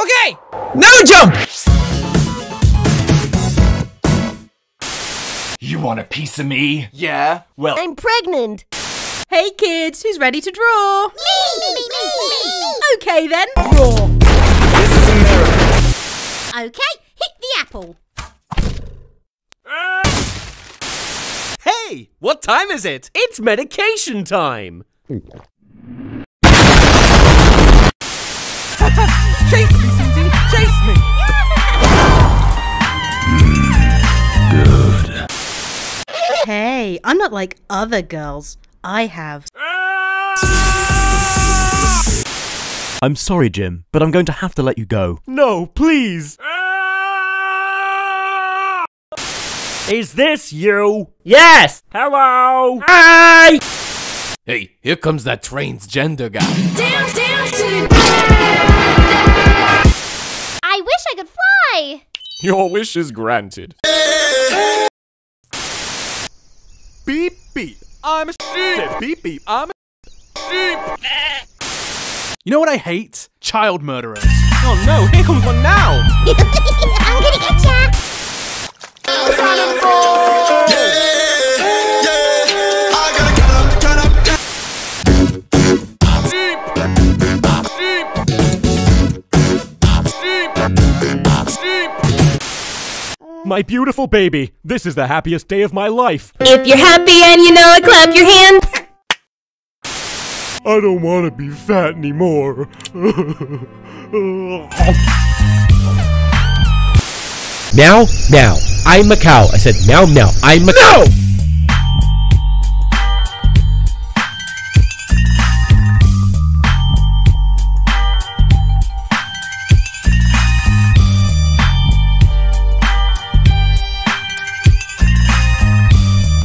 Okay, now jump! You want a piece of me? Yeah. Well, I'm pregnant. Hey kids, who's ready to draw? Me, me, me, me. Okay then, draw. This is a miracle. Okay, hit the apple. Hey, what time is it? It's medication time. Hey, I'm not like other girls. I have. I'm sorry, Jim, but I'm going to have to let you go. No, please. Is this you? Yes. Hello. Hi. hey, here comes that transgender guy. Dance, dance I wish I could fly. Your wish is granted. Beep beep. I'm a sheep. Beep beep. I'm a sheep. You know what I hate? Child murderers. Oh no, here comes one now! I'm gonna get ya. My beautiful baby. This is the happiest day of my life. If you're happy and you know it, clap your hands. I don't want to be fat anymore. Meow, meow. I'm a cow. I said meow, meow. I'm a No!